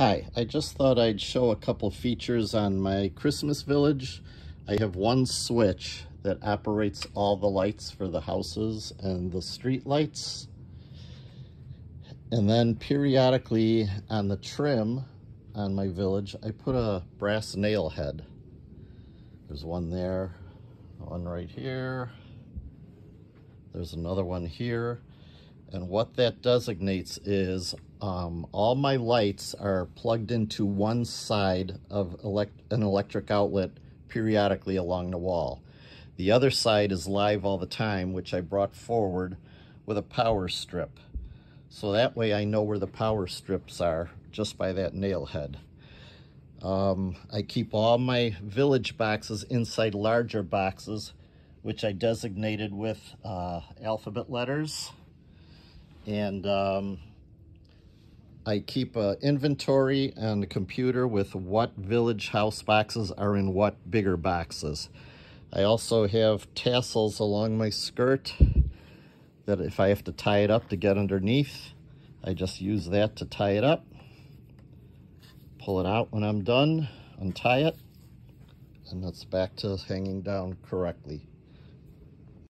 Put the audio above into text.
Hi, I just thought I'd show a couple features on my Christmas village. I have one switch that operates all the lights for the houses and the street lights. And then periodically on the trim on my village, I put a brass nail head. There's one there, one right here. There's another one here. And what that designates is um, all my lights are plugged into one side of elect an electric outlet periodically along the wall. The other side is live all the time, which I brought forward with a power strip. So that way I know where the power strips are just by that nail head. Um, I keep all my village boxes inside larger boxes, which I designated with uh, alphabet letters. And um, I keep an inventory on the computer with what village house boxes are in what bigger boxes. I also have tassels along my skirt that if I have to tie it up to get underneath, I just use that to tie it up. Pull it out when I'm done, untie it, and it's back to hanging down correctly.